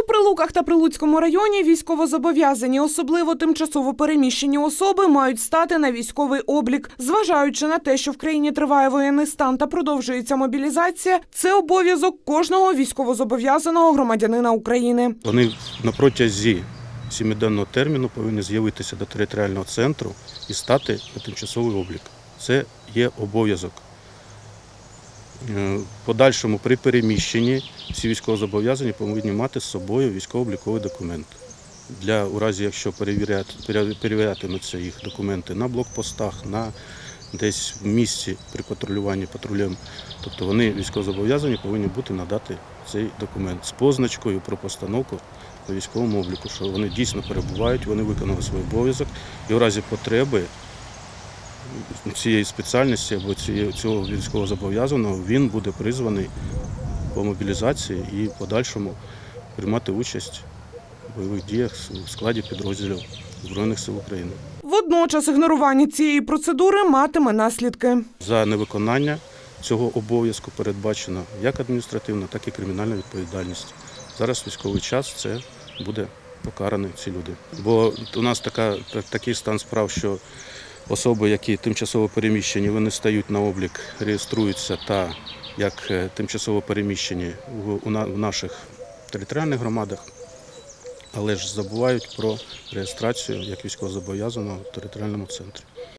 У Прилуках та Прилуцькому районі військовозобов'язані, особливо тимчасово переміщені особи, мають стати на військовий облік. Зважаючи на те, що в країні триває воєнний стан та продовжується мобілізація, це обов'язок кожного військовозобов'язаного громадянина України. Вони на протязі сімиденного терміну повинні з'явитися до територіального центру і стати на тимчасовий облік. Це є обов'язок. Е, подальшому при переміщенні всі військовозобов'язані повинні мати з собою військово-обліковий документ. Для у разі, якщо перевіряти, перевірятимуться їх документи на блокпостах, на десь в місці при патрулюванні патрулем, тобто вони військовозобов'язані повинні бути надати цей документ з позначкою про постановку на військовому обліку, що вони дійсно перебувають, вони виконали свій обов'язок і в разі потреби цієї спеціальності або цього військовозобов'язаного він буде призваний по мобілізації і в подальшому приймати участь в бойових діях в складі підрозділів Збройних сил України. Водночас ігнорування цієї процедури матиме наслідки. За невиконання цього обов'язку передбачено як адміністративна, так і кримінальна відповідальність. Зараз військовий час це буде покарані ці люди. Бо у нас така, такий стан справ, що особи, які тимчасово переміщені, вони стають на облік, реєструються та як е, тимчасово переміщені в, наших територіальних громадах, але ж забувають про реєстрацію як військовозобов'язаного в територіальному центрі.